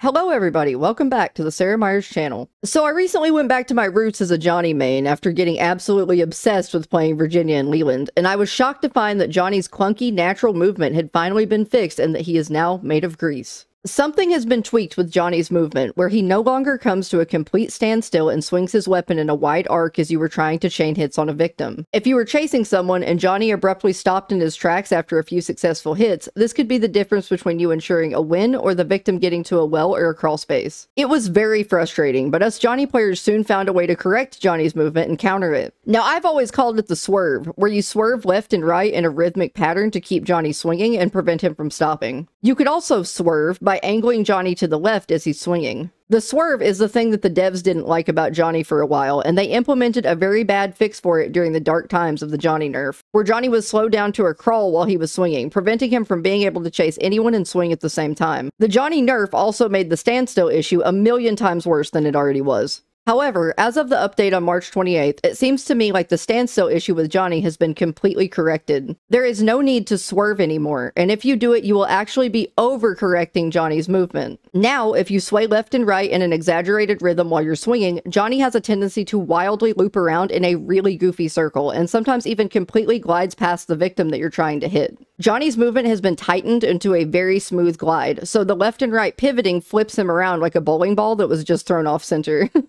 Hello everybody, welcome back to the Serra Myers channel. So I recently went back to my roots as a Johnny main after getting absolutely obsessed with playing Virginia and Leland, and I was shocked to find that Johnny's clunky natural movement had finally been fixed and that he is now made of grease. Something has been tweaked with Johnny's movement, where he no longer comes to a complete standstill and swings his weapon in a wide arc as you were trying to chain hits on a victim. If you were chasing someone and Johnny abruptly stopped in his tracks after a few successful hits, this could be the difference between you ensuring a win or the victim getting to a well or a crawl space. It was very frustrating, but us Johnny players soon found a way to correct Johnny's movement and counter it. Now, I've always called it the swerve, where you swerve left and right in a rhythmic pattern to keep Johnny swinging and prevent him from stopping. You could also swerve by angling Johnny to the left as he's swinging. The swerve is the thing that the devs didn't like about Johnny for a while, and they implemented a very bad fix for it during the dark times of the Johnny nerf, where Johnny was slowed down to a crawl while he was swinging, preventing him from being able to chase anyone and swing at the same time. The Johnny nerf also made the standstill issue a million times worse than it already was. However, as of the update on March 28th, it seems to me like the standstill issue with Johnny has been completely corrected. There is no need to swerve anymore, and if you do it, you will actually be overcorrecting Johnny's movement. Now, if you sway left and right in an exaggerated rhythm while you're swinging, Johnny has a tendency to wildly loop around in a really goofy circle, and sometimes even completely glides past the victim that you're trying to hit. Johnny's movement has been tightened into a very smooth glide, so the left and right pivoting flips him around like a bowling ball that was just thrown off center.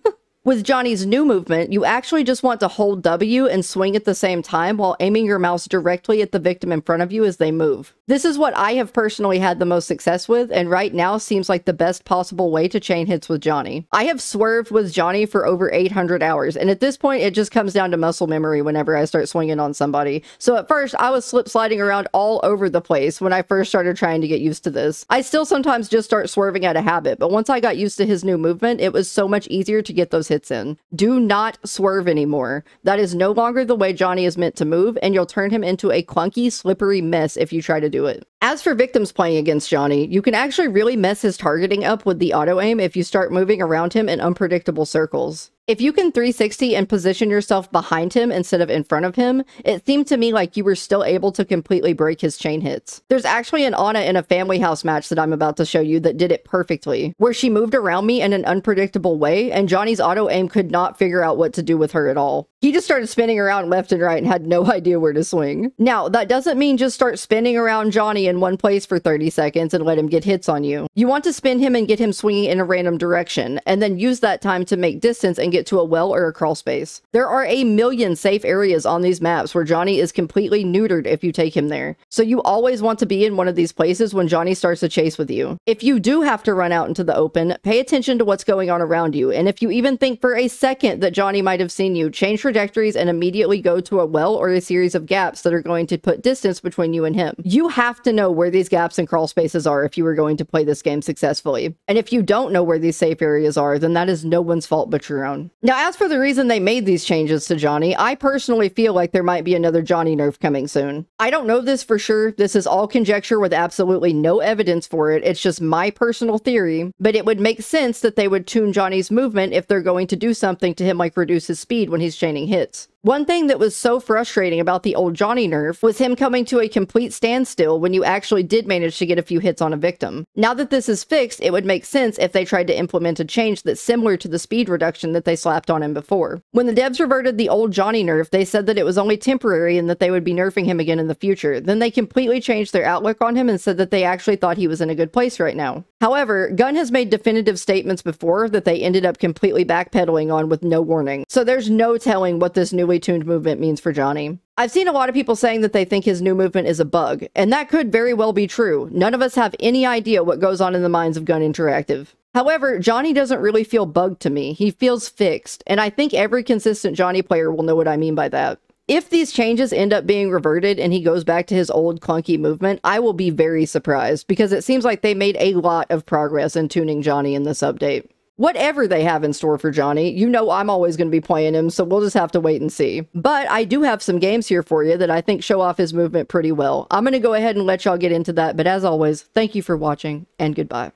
With Johnny's new movement, you actually just want to hold W and swing at the same time while aiming your mouse directly at the victim in front of you as they move. This is what I have personally had the most success with, and right now seems like the best possible way to chain hits with Johnny. I have swerved with Johnny for over 800 hours, and at this point it just comes down to muscle memory whenever I start swinging on somebody. So at first, I was slip sliding around all over the place when I first started trying to get used to this. I still sometimes just start swerving out of habit, but once I got used to his new movement, it was so much easier to get those hits in. Do not swerve anymore. That is no longer the way Johnny is meant to move, and you'll turn him into a clunky, slippery mess if you try to do it. As for victims playing against Johnny, you can actually really mess his targeting up with the auto aim if you start moving around him in unpredictable circles. If you can 360 and position yourself behind him instead of in front of him, it seemed to me like you were still able to completely break his chain hits. There's actually an Ana in a family house match that I'm about to show you that did it perfectly, where she moved around me in an unpredictable way and Johnny's auto aim could not figure out what to do with her at all. He just started spinning around left and right and had no idea where to swing. Now, that doesn't mean just start spinning around Johnny in one place for 30 seconds and let him get hits on you. You want to spin him and get him swinging in a random direction, and then use that time to make distance and get to a well or a crawl space. There are a million safe areas on these maps where Johnny is completely neutered if you take him there. So you always want to be in one of these places when Johnny starts to chase with you. If you do have to run out into the open, pay attention to what's going on around you, and if you even think for a second that Johnny might have seen you, change trajectories and immediately go to a well or a series of gaps that are going to put distance between you and him. You have to know where these gaps and crawl spaces are if you are going to play this game successfully. And if you don't know where these safe areas are, then that is no one's fault but your own. Now, as for the reason they made these changes to Johnny, I personally feel like there might be another Johnny nerf coming soon. I don't know this for sure. This is all conjecture with absolutely no evidence for it. It's just my personal theory, but it would make sense that they would tune Johnny's movement if they're going to do something to him like reduce his speed when he's chaining hits. One thing that was so frustrating about the old Johnny nerf was him coming to a complete standstill when you actually did manage to get a few hits on a victim. Now that this is fixed, it would make sense if they tried to implement a change that's similar to the speed reduction that they slapped on him before. When the devs reverted the old Johnny nerf, they said that it was only temporary and that they would be nerfing him again in the future. Then they completely changed their outlook on him and said that they actually thought he was in a good place right now. However, Gun has made definitive statements before that they ended up completely backpedaling on with no warning. So there's no telling what this new tuned movement means for Johnny. I've seen a lot of people saying that they think his new movement is a bug, and that could very well be true. None of us have any idea what goes on in the minds of Gun Interactive. However, Johnny doesn't really feel bugged to me. He feels fixed, and I think every consistent Johnny player will know what I mean by that. If these changes end up being reverted and he goes back to his old clunky movement, I will be very surprised because it seems like they made a lot of progress in tuning Johnny in this update whatever they have in store for Johnny, you know I'm always going to be playing him, so we'll just have to wait and see. But I do have some games here for you that I think show off his movement pretty well. I'm going to go ahead and let y'all get into that, but as always, thank you for watching, and goodbye.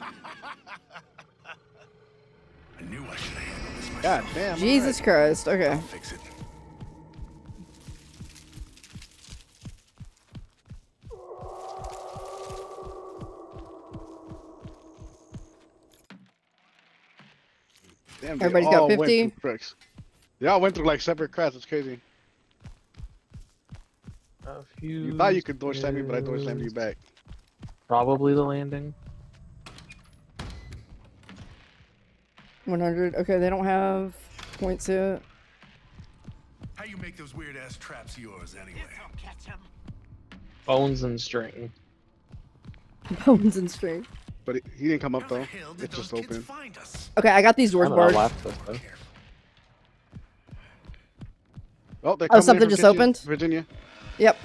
God damn. Jesus right. Christ. Okay. Damn, Everybody's got 50? through cracks. They all went through like separate cracks. It's crazy. A You thought you fuse could door slam me, but I door slammed you back. Probably the landing. 100. Okay, they don't have points yet. How you make those weird ass traps of yours anyway? Bones and string. Bones and string. But it, he didn't come up though. hell It's just kids open. Okay, I got these I doors don't barred. left this way. Oh, they're Oh, something just Virginia- opened? Virginia. Yep.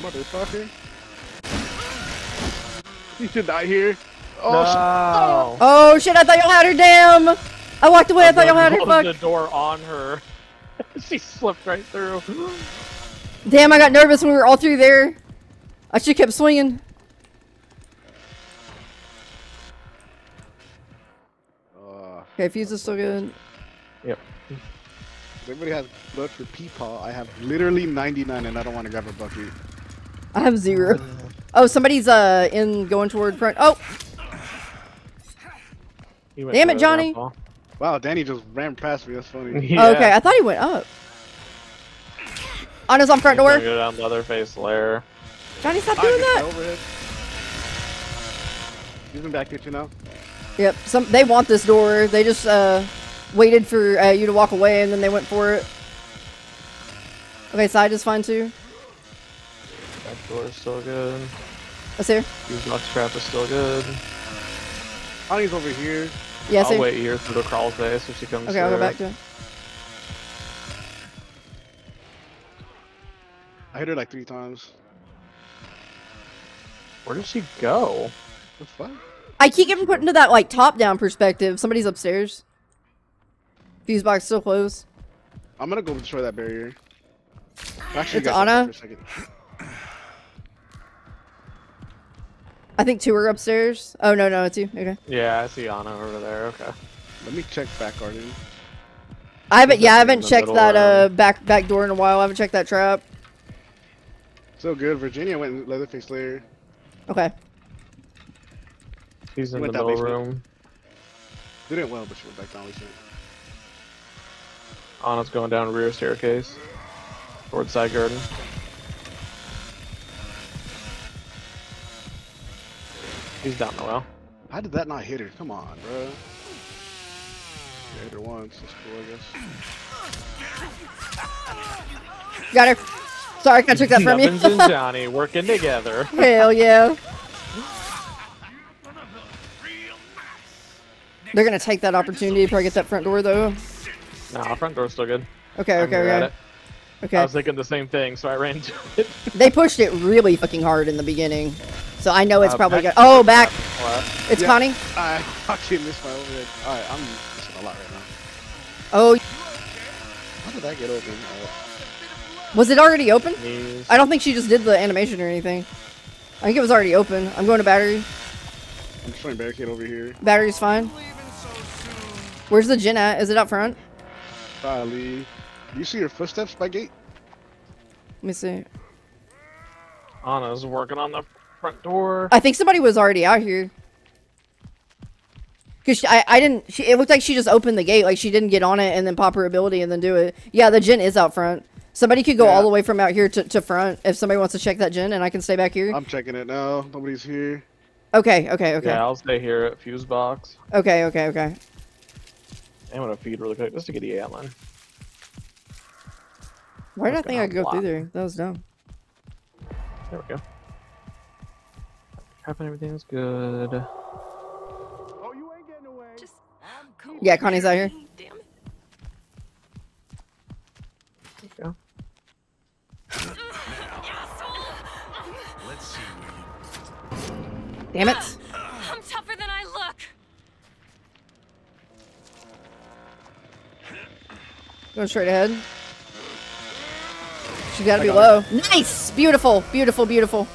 Motherfucker. You should die here. Oh, no. Oh shit, I thought y'all had her, damn! I walked away, I thought y'all had her, Closed fuck. the door on her. she slipped right through. Damn, I got nervous when we were all through there. I should have kept swinging. Okay, fuse is still good. Yep. everybody has blood for Peepaw. I have literally 99 and I don't want to grab a bucket. I have zero. Oh, somebody's uh in going toward front. Oh, Damn it, Johnny. Wow, Danny just ran past me. That's funny. Yeah. okay. I thought he went up. Ana's on front He's gonna door. Go down Leatherface lair. Johnny, stop I doing that. He's in back kitchen now. Yep. Some they want this door. They just uh waited for uh, you to walk away and then they went for it. Okay, side is fine too. That door is still good. That's here. Fuse box trap is still good. Honey's over here. Yeah, I'll see. wait here through the crawl space if she comes Okay, I'll go back to it. I hit her like three times. Where did she go? The fuck? I keep getting put into that like top-down perspective. Somebody's upstairs. Fuse box still closed. I'm gonna go destroy that barrier. Actually, It's you Ana? for a second. I think two are upstairs. Oh no, no, it's you. Okay. Yeah, I see Ana over there. Okay. Let me check back garden. I haven't. Yeah, I haven't checked that uh back back door in a while. I haven't checked that trap. So good. Virginia went Leatherface lair. Okay. He's in Went the that middle basement. room. Didn't well, but she went back down. We said. Ana's going down rear staircase. Towards side garden. He's down the well. How did that not hit her? Come on, bro. Yeah, hit her once. That's cool, I guess. Got her. Sorry, I took that from you. Nubbins and Johnny working together. Hell yeah. They're gonna take that opportunity to probably get that front door though. Nah, front door's still good. Okay, I'm okay, here okay. I was thinking the same thing, so I ran to it. They pushed it really fucking hard in the beginning. So I know it's Uh, probably good. Oh, back. Left. It's Yeah. Connie. I fucking missed my overhead. Alright, I'm missing a lot right now. Oh, How did that get open? Uh, was it already open? Knees. I don't think she just did the animation or anything. I think it was already open. I'm going to battery. I'm destroying barricade over here. Battery's fine. Where's the gin at? Is it up front? Probably. Do you see your footsteps by gate? Let me see. Ana's working on the front door. I think somebody was already out here. Cause she, I, I didn't. She, it looked like she just opened the gate, like she didn't get on it and then pop her ability and then do it. Yeah, the gin is out front. Somebody could go Yeah. all the way from out here to, to front if somebody wants to check that gin, and I can stay back here. I'm checking it now. Nobody's here. okay, okay, okay, Yeah, I'll stay here at fuse box. okay, okay, okay. I'm gonna feed really quick just to get the outline. Why did I think I could go through there? That was dumb. There we go. Crap and everything's good. Oh, you ain't getting away. Just go Yeah, Connie's out here. Damn it. There we go. Let's see where you Damn it! I'm tougher than I look. Going straight ahead. She's got to be low. Nice, beautiful, beautiful, beautiful.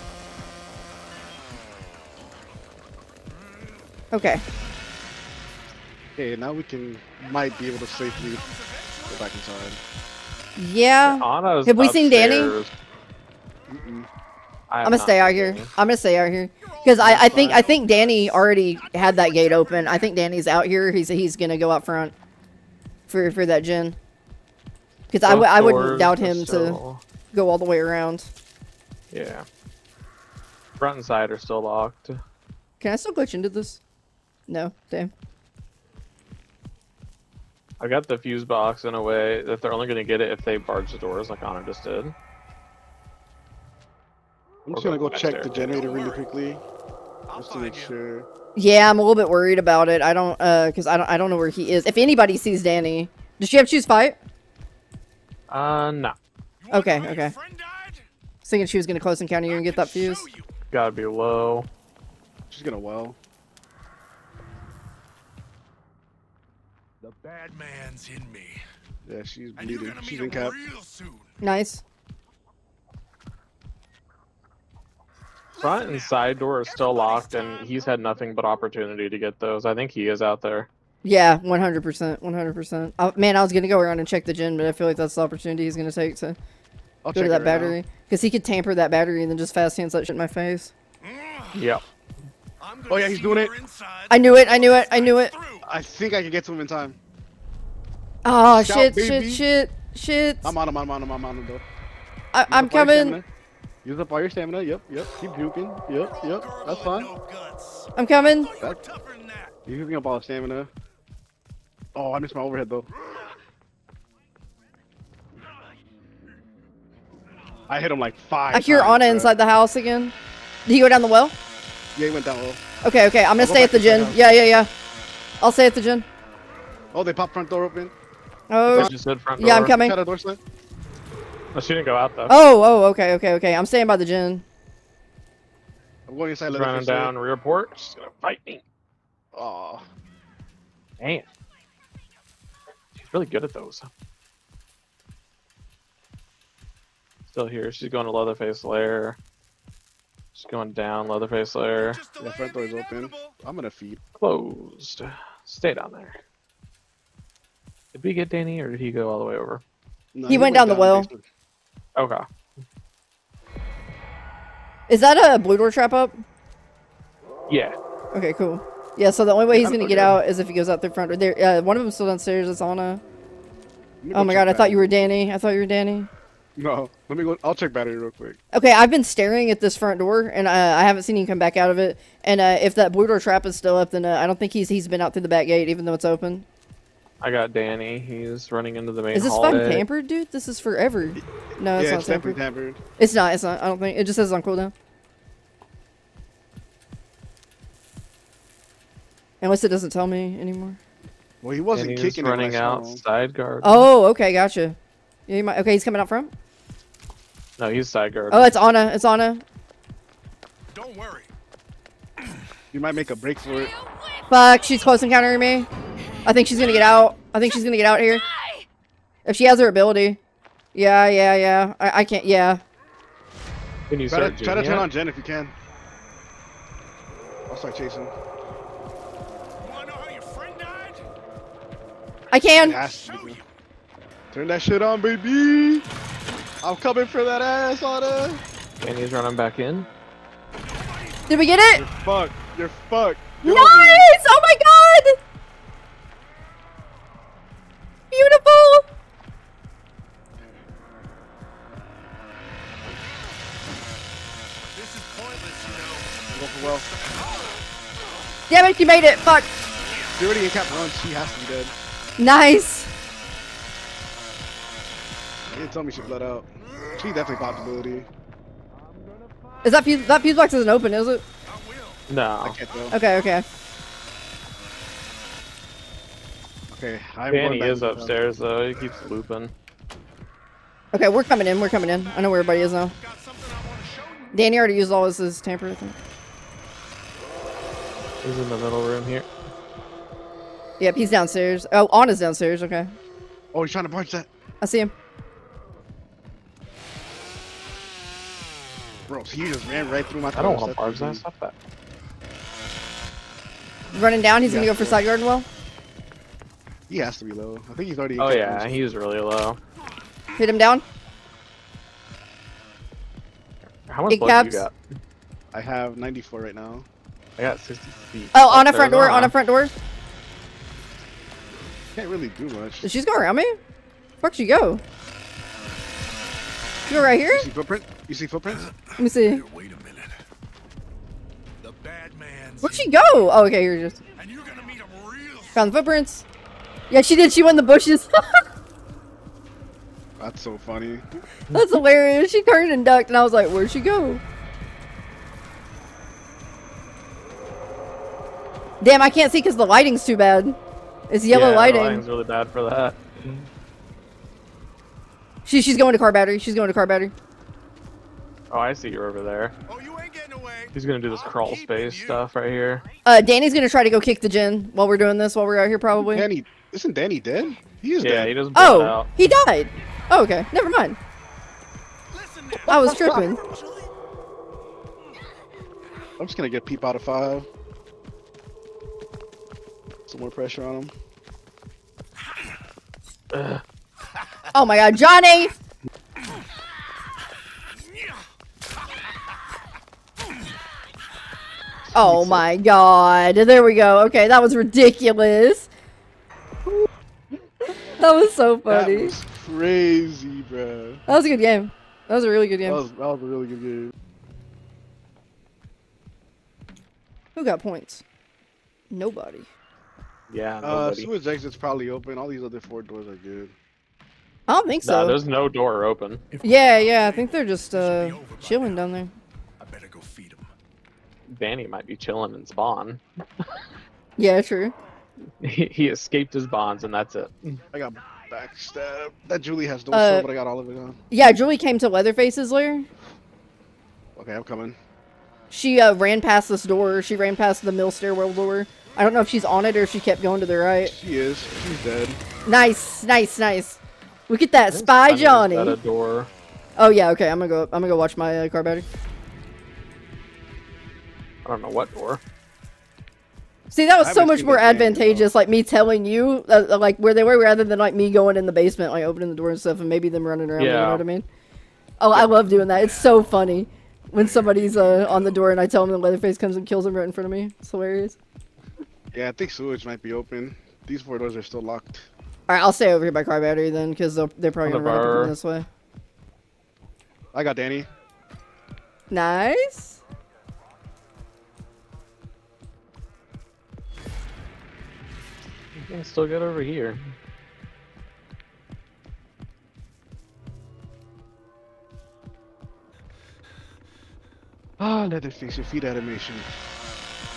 Okay. Okay, now we can might be able to safely go back inside. Yeah. Ana's Have we seen Danny? I have I'm gonna stay out here. Danny. I'm gonna stay out here. Because I, I think I think Danny already had that gate open. I think Danny's out here. He's he's gonna go out front for for that gen. Because I, Both w- I wouldn't doubt are him to go all the way around. Yeah. Front and side are still locked. Can I still glitch into this? No, damn. I got the fuse box in a way that they're only going to get it if they barge the doors like Ana just did. I'm just gonna go check there. the generator really quickly, just to make sure. Yeah, I'm a little bit worried about it. I don't uh because I don't I don't know where he is. If anybody sees Danny, does she have choose fight? Uh, no. Okay, okay. your friend died? I was thinking she was gonna close encounter you and I get that fuse. Gotta be low. She's gonna well. The bad man's in me. Yeah, she's And you're bleeding. She's in him cap. Nice. Front and side door are still locked, and he's had nothing but opportunity to get those. I think he is out there. Yeah, 100%. 100%. Uh, man, I was gonna go around and check the gen, but I feel like that's the opportunity he's gonna take to I'll go to that right battery. Because he could tamper that battery and then just fast hands that shit in my face. Yeah. Oh, yeah, he's doing it. I knew it, I knew it, I knew it. I think I can get to him in time. Oh, Shout, shit, baby. shit, shit, shit. I'm on him, I'm on him, I'm on him though. I, Use I'm up all your coming. Use up all your stamina. Yep, yep. Keep juking. Yep, yep. That's fine. I'm coming. Thought you were That- tougher than that. You're using up all the stamina. Oh, I missed my overhead though. I hit him like five. I hear times, Ana bruh. inside the house again. Did he go down the well? Yeah, he went down low. Okay, okay. I'm gonna I'll stay back at the to the Yeah, yeah, yeah. I'll stay at the gen. Oh, they popped front door open. Oh, They just did front door. yeah, I'm coming. Shadow door slam. Oh, she didn't go out though. Oh, oh, okay, okay, okay. I'm staying by the gen. I'm going inside. She's leather running door. down rear port. She's gonna fight me. Oh, Man. She's really good at those. Still here. She's going to Leatherface Lair. She's going down Leatherface Lair. Just the front door is the open. I'm gonna feed. Closed. Stay down there. Did we get Danny or did he go all the way over? No, He went down the well. basement. Okay. Is that a blue door trap up? Yeah. Okay, cool. Yeah, so the only way he's gonna get out is if he goes out through the front door. There, uh, one of them's still downstairs. It's Ana. Let Oh my check god, I thought you were Danny. I thought you were Danny. No, let me go. I'll check battery real quick. Okay, I've been staring at this front door, and uh, I haven't seen him come back out of it. And uh, if that blue door trap is still up, then uh, I don't think he's he's been out through the back gate, even though it's open. I got Danny. He's running into the main Is this fucking tampered, dude? This is forever. No, it's yeah, not it's tampered. tampered. It's not. It's not. I don't think it just says on cooldown. Unless it doesn't tell me anymore. Well, he wasn't Danny's kicking it when I running saw out him. side guard. Oh, okay, gotcha. Yeah, he might, okay, he's coming out front. No, he's side guard. Oh, it's Ana. It's Ana. Don't worry. You might make a break for it. Fuck, she's close encountering me. I think she's gonna get out. I think she's gonna get out here. If she has her ability. Yeah, yeah, yeah. I, I can't, yeah. Can you Try to, try to turn on gen if you can. I'll start chasing. I can. It has to Show be. you. Turn that shit on, baby. I'm coming for that ass, Ana. Danny's running back in. Did we get it? You're fucked. You're fucked. Nice! You're ugly. Oh my god! Beautiful! This is pointless, you know. Well. Damn it, you made it. Fuck. She already in cap once. She has to be dead. Nice. You didn't tell me she bled out. She definitely possibility. Is that fuse, that fuse box isn't open, is it? No. I can't tell. Okay, okay. Okay, I'm Danny going is to the- upstairs though. He keeps looping. Okay, we're coming in. We're coming in. I know where everybody is now. Got something I wanna show you. Danny already used all his, his tamper, I think. He's in the middle room here. Yep, he's downstairs. Oh, Ana's downstairs. Okay. Oh, he's trying to punch that. I see him. Bro, so he just ran right through my I don't want to barge That's that. Stop that. Running down. He's gonna go for side garden well. He has to be low. I think he's already. Oh kept yeah, punching. he's really low. Hit him down. How much Big blood caps. you got? I have 94 right now. I got 60 feet. Oh, on oh, a front door, on a Ana. front door. Can't really do much. Did she just go around me? Where'd she go? She go right here? You see footprint? You see footprints? Let me see. Here, wait a minute. The bad man's Where'd she go? Oh, okay, here just and you're gonna meet him real found the footprints. Yeah, she did. She went in the bushes. That's so funny. That's hilarious. She turned and ducked, and I was like, "Where'd she go?" Damn, I can't see because the lighting's too bad. It's yellow yeah, lighting. lighting's really bad for that. She, she's going to car battery. She's going to car battery. Oh, I see you're over there. Oh, you ain't getting away. He's gonna do this I'll crawl space you. stuff right here. Uh, Danny's gonna try to go kick the gin while we're doing this. While we're out here, probably. Danny, isn't Danny dead? He is Yeah, dead. he doesn't Oh, out. he died. Oh, okay. Never mind. Listen. I was tripping. I'm just gonna get peep out of five. Some more pressure on him. Ugh. Oh my God, Johnny! Oh my God! There we go. Okay, that was ridiculous. That was so funny. That was crazy, bro. That was a good game. That was a really good That game. was, that was a really good game. Who got points? Nobody. Yeah, Uh, nobody. sewage exit's probably open. All these other four doors are good. I don't think Nah, so. there's no door open. yeah, yeah. I think they're just uh chilling down there. I better go feed them. Danny might be chilling in spawn. Yeah, true. He, he escaped his bonds, and that's it. I got backstab. That Julie has no Uh, soul, but I got all of it on. Yeah, Julie came to Leatherface's lair. Okay, I'm coming. She uh, ran past this door. She ran past the mill stairwell door. I don't know if she's on it or if she kept going to the right. She is. She's dead. Nice, nice, nice. Look at that, Spy Johnny. that a door? Oh yeah, okay. I'm gonna go. I'm gonna go watch my uh, car battery. I don't know what door. See, that was so much more advantageous, like me telling you, uh, uh, like where they were, rather than like me going in the basement, like opening the door and stuff, and maybe them running around. Yeah. You know what I mean? Oh, I love doing that. It's so funny when somebody's uh, on the door and I tell them the Leatherface comes and kills them right in front of me. It's hilarious. Yeah, I think sewage might be open. These four doors are still locked. All right, I'll stay over here by car battery then, because they're probably gonna run up bar. this way. I got Danny. Nice. You can still get over here. Ah, Leatherface, your feet animation.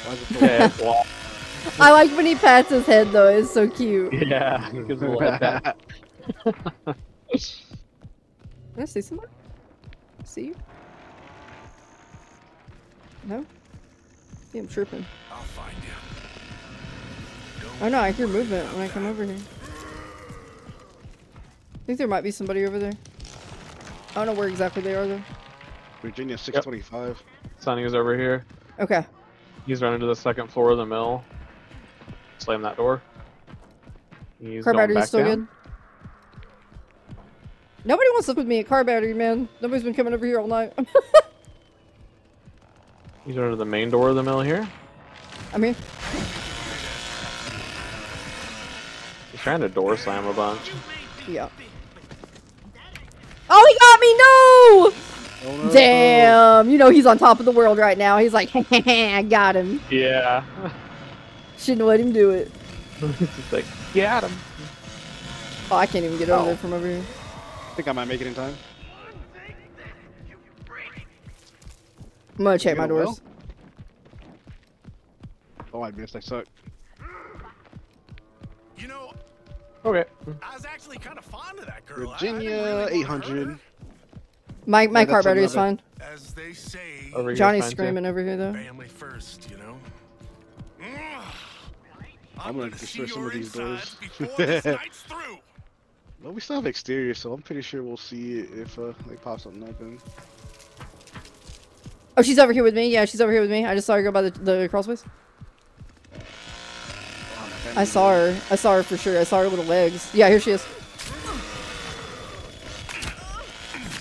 Why is it so- Yeah, it's wall. I like when he pats his head though. It's so cute. Yeah. he gives a little head pat. I see someone? See you? No. Yeah, I'm tripping. I'll find you. Oh no, I hear movement when I come over here. I think there might be somebody over there. I don't know where exactly they are though. Virginia 625. Sonny is over here. Okay. He's running to the second floor of the mill. Slam that door. He's car going battery's still down. good. Nobody wants to with me at car battery, man. Nobody's been coming over here all night. He's under the main door of the mill here. I'm here. He's trying to door slam a bunch. Yeah. Oh, he got me! No! Oh, no. Damn! You know he's on top of the world right now. He's like, I got him. Yeah. Shouldn't have let him do it. It's like, get him. Oh, I can't even get over Oh. there from over here. I think I might make it in time. I'm gonna check my gonna doors. Oh, I missed. I suck. You know, Okay. I was actually kind of fond of that girl. I- I didn't Virginia really 800. My my Yeah, car that's battery is fine. As they say, Over Johnny's fine, too. screaming over here though. family first, you know. Ugh. I'm gonna see destroy some of these doors. before this through. Well, we still have exterior, so I'm pretty sure we'll see it if uh, they pop something open. Oh, she's over here with me. Yeah, she's over here with me. I just saw her go by the the crawl space. I saw her. I saw her for sure. I saw her little legs. Yeah, here she is.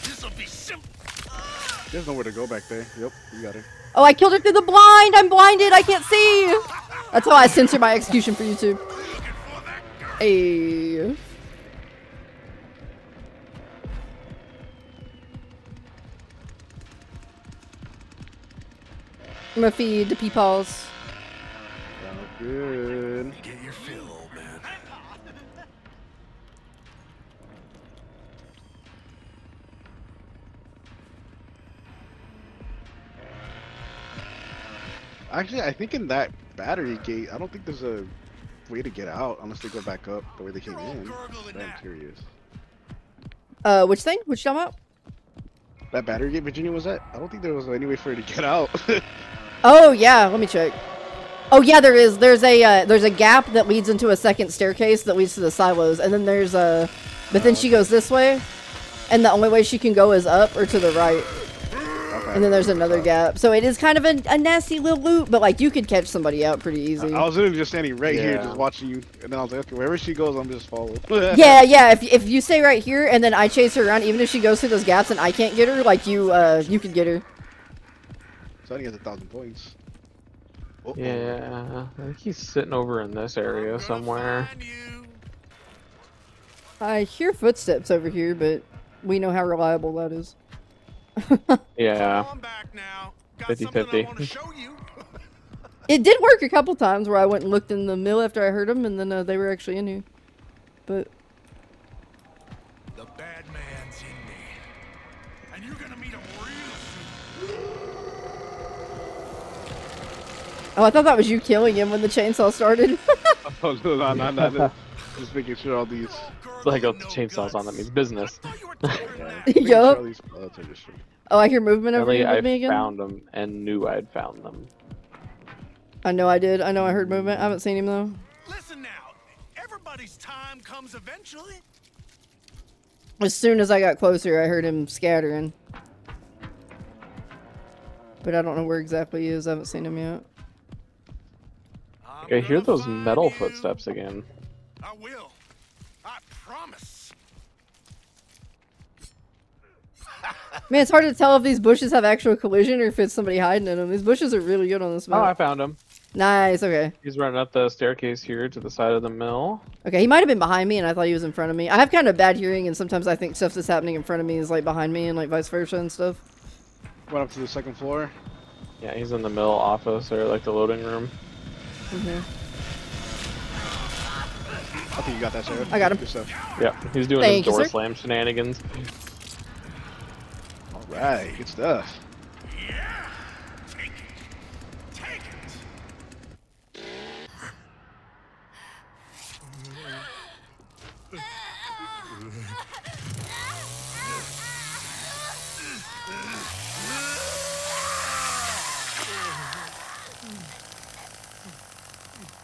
This'll be simple. There's nowhere to go back there. Yep, you got her. Oh, I killed her through the blind! I'm blinded! I can't see! That's how I censor my execution for YouTube. Hey. I'm gonna feed the peepaws. Sounds good. Get your fill, old man. Actually, I think in that battery gate, I don't think there's a way to get out unless they go back up the way they came in. I'm curious. Uh, which thing? Which you talking about? That battery gate Virginia was at? I don't think there was any way for her to get out. Oh yeah, let me check. Oh yeah, there is. There's a uh, there's a gap that leads into a second staircase that leads to the silos, and then there's a. But then she goes this way, and the only way she can go is up or to the right. And then there's another gap. So it is kind of a, a nasty little loop, but like you could catch somebody out pretty easy. I was literally just standing right here, just watching you, and then I was like, okay, wherever she goes, I'm just following. Yeah, yeah. If if you stay right here and then I chase her around, even if she goes through those gaps and I can't get her, like you uh you can get her. So I think it's a thousand points. Uh-oh. Yeah, I think he's sitting over in this area somewhere. I hear footsteps over here, but we know how reliable that is. Yeah, Come on back now. Got 50, something 50. I want to show you. It did work a couple times where I went and looked in the mill after I heard them, and then uh, they were actually in here. But The bad man's in me. And you're gonna meet him real soon. oh, I thought that was you killing him when the chainsaw started. Oh, no, no, no, no, no. Just making sure all these. like oh, the chainsaw's on. That means business. I thought you were tougher than Yeah, that. sure Yup. these pellets are just- oh, I hear movement over Really, here I with me again. found them and knew I'd found them. I know I did. I know I heard movement. I haven't seen him though. Listen now. Everybody's time comes eventually. As soon as I got closer, I heard him scattering. But I don't know where exactly he is. I haven't seen him yet. I'm hear those metal footsteps again. I will. I promise. Man, it's hard to tell if these bushes have actual collision or if it's somebody hiding in them. These bushes are really good on this map. Oh, I found him. nice. Okay. He's running up the staircase here to the side of the mill. Okay. He might have been behind me, and I thought he was in front of me. I have kind of bad hearing, and sometimes I think stuff that's happening in front of me is like behind me, and like vice versa and stuff. Went up to the second floor. Yeah, he's in the mill office or like the loading room. Mhm. I think you got that, Serra. I got him. Good stuff. Yep, he's doing Thank you, his door sir. slam shenanigans. All right, good stuff.